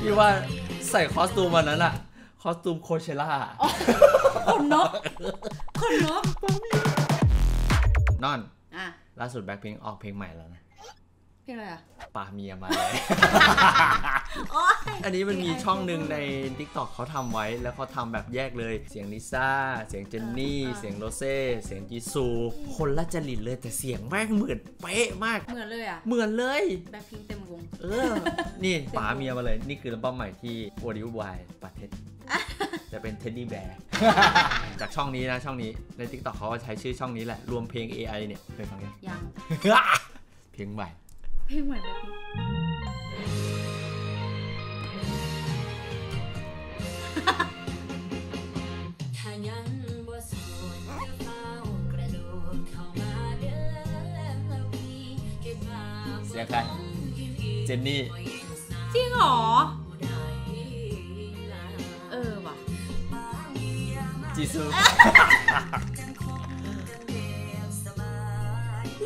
พี่ว่าใส่คอสตูมวันนั้นอะคอสตูมโคเชล่าคนนกคนนกนอน อะล่าสุดแบ็คพิงออกเพลงใหม่แล้วนะ เพลงอะไรอะปาเมียมาเลยโอ๊ยอันนี้มันมีช่องหนึ่งใน t ิ k t o k เขาทำไว้แล้วเขาทำแบบแยกเลย เสียงลิซ่า เสียงเจนนี่ เสียงโรเซ่ เสียงจีซู คนละจริตเลยแต่เสียงแม่งเหมือนเป๊ะมาก เหมือนเลยอะ เหมือนเลยแบ็คพิงเต็มวง เออ นี่ป๋าเมียมาเลย นี่คืออัลบั้มใหม่ที่โอดิวบายประเทศจะเป็นเท็ดดี้แบร์จากช่องนี้นะช่องนี้ใน t ิ k t o k เขาก็ใช้ชื่อช่องนี้แหละรวมเพลง AI เนี่ยเคยฟังยังยังเพลงใหม่เพ ลงใหม่แบ็คพิงถ้ายังบ่โสดจะเฝ้ากระโดดเข้ามาเด้อพี่เก็บภาพเสียงใครเจนนี่ จริงเหรอได้เออว่ะ จีซู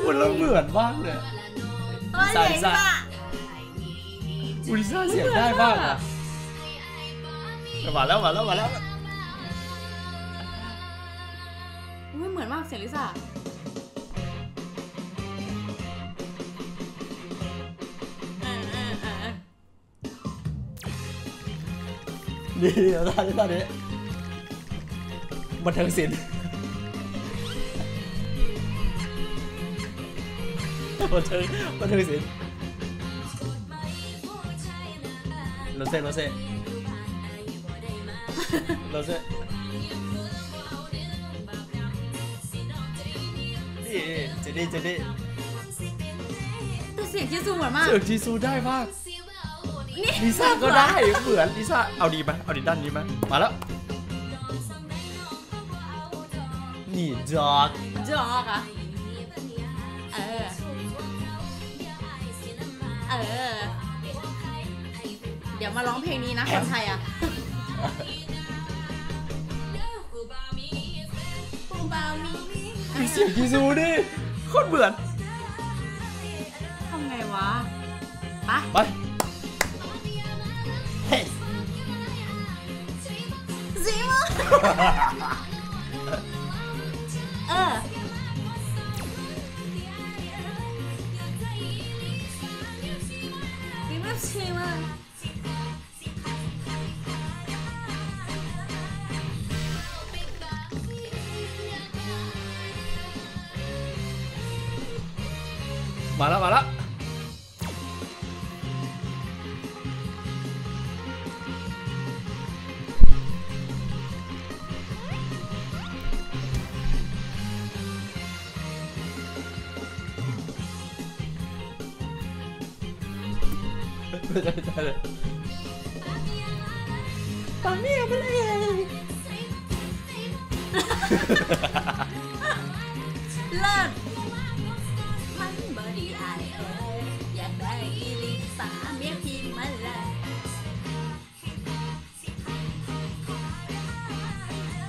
คุณเราเหมือนมากเลยเฮ้ย ใส่เจ๋งใส่อะอุลิซ่าเสียงได้มากอะมาแล้วมาแล้วมาแล้วอุ้ยเหมือนมากเสียงลิซ่าเออเออเออเออนี่เดี๋ยวตอนนี้ตอนนี้บันเทิงศิลป์ บันเทิงบันเทิงศิลป์โรเซ่โรเซ่โรเซ่นี่เจนนี่เจนนี่แต่เสียงจีซูเหมือนมาก เสียงจีซูได้มากนี่ลิซ่าก็ได้เหมือนลิซ่าเอาดีไหมเอาดีด้านนี้ไหมมาแล้วนี่จอดจอกอะ เดี๋ยวมาร้องเพลงนี้นะคนไทยอะปูบามีมีเสียงจีซูดิโคตรเหมือนทำไงวะไปไปเฮ้ยซิมเออ มาแล้วมาแล้วไม่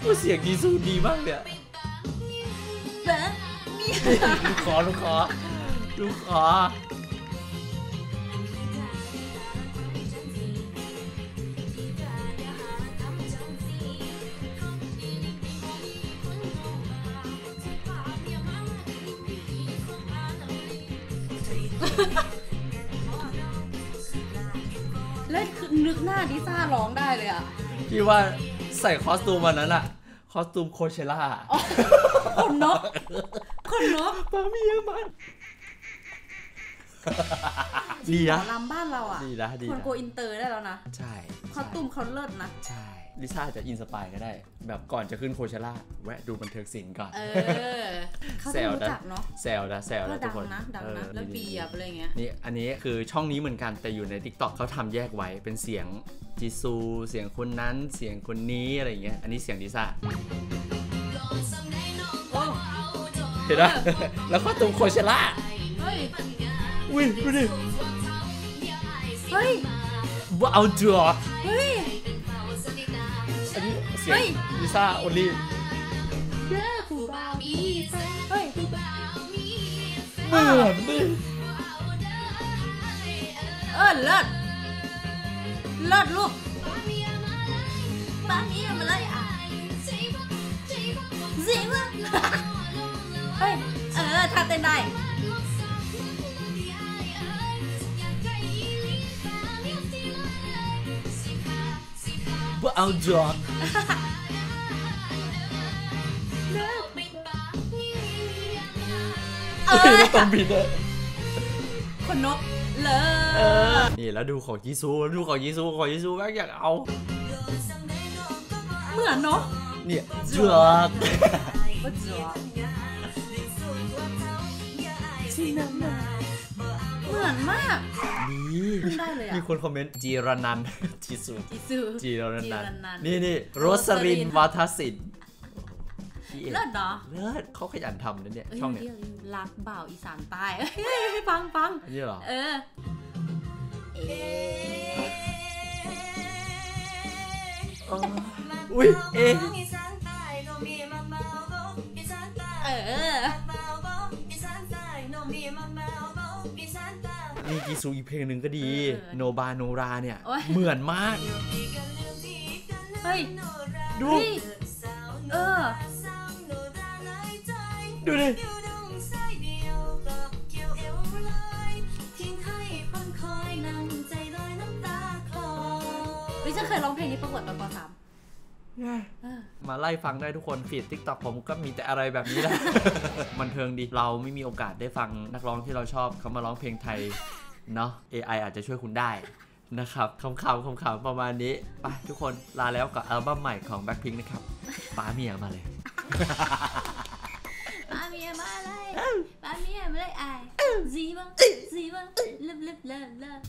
โอ้เสียงจีซูดีมากเนี่ยเบ้อมีลูกคอลูกคอลูกคอแล้วคือนึกหน้าดิซ่าร้องได้เลยอะพี่ว่า ใส่คอสตูมวันนั้นอะคอสตูมโคเชล่าคนนกคนนกปาเมียมันดีหมนะอลำบ้านเราอะดีนะดีคนนะโกอินเตอร์ได้แล้วนะ ใช่คอสตูมเขาเลิศนะ ใช่ ลิซ่าจะอินสปายก็ได้ แบบก่อนจะขึ้นโคเชล่าแวะดูบันเทิงศิลป์ก่อนเออเขาแซจะวรู้นะจักเนาะแซวนะแซวก็นะทุดักงคนนะดังออนะแล้วดีเบีๆยบอะไรเงี้ยนี่อันนี้คือช่องนี้เหมือนกันแต่อยู่ใน t ิ k t o k เขาทำแยกไว้เป็นเสียงจีซูเสียงคนนั้นเสียงคนนี้อะไรอย่างเงี้ยอันนี้เสียงลิซ่าโอ้เห็นไหมแล้วก็ตรงโคเชล่าเฮ้ยอุ้ยดูดิเฮ้ยว้าวจัวเฮ้ยอันนี้ เสียงเฮ้ยลิซ่าโอลี่ เด้อคูบามีเฮ้ยเหมือนดิเออเลิศเลิศลูกป้าเมียมาเลยอะสิวะเฮ้ยเออท่าเต้นได้ เอาจอกเอเฮ้ยอมันต้องบินเลยคนนกเลิเออศนี่แล้วดูของยิซูดูของยิซูของยิซูแม่งอยากเอาเหมือนเนาะเนี่ยจอกว่าจ๋อ เหมือนมาก นี่ขึ้นได้เลยอะ มีคนคอมเมนต์จีรนันท์จิซูจิซูจีรนันจีท์รนันท์นี่นี่โรสลินโรสลินวัฒสินพี่เอกเลิศเนาะเลิศเขาขยันทำนะเนี่ยเอ้ยช่องเนี่ยเดี๋ยวๆรักบ่าวอีสานใต้เอ้ยฟังฟังอันนี้เหรอ เออเอ๊ะอุ้ยเอ๊ะ กีซูอีกเพลงหนึ่งก็ดีเออโนบาโนราเนี่ยโอ๊ยเหมือนมาก เฮ้ย ดูเฮ้ยเออ ดูดิเฮ้ยฉันเคยร้องเพลงนี้ประกวดตอนป .3 เออมาไล่ฟังได้ทุกคน feed TikTok ผมก็มีแต่อะไรแบบนี้แหละมันเทิงดี เราไม่มีโอกาสได้ฟังนักร้องที่เราชอบเขามาร้องเพลงไทย เนาะ AI อาจจะช่วยคุณได้นะครับขำๆขำๆประมาณนี้ ไปทุกคนลาแล้วกับอัลบั้มใหม่ของ Blackpink นะครับป๋าเมียมาเลยป๋าเมียมาเลยป๋าเมียมาเลยไอ้ซีบังซีบัง love love love love